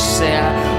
sea.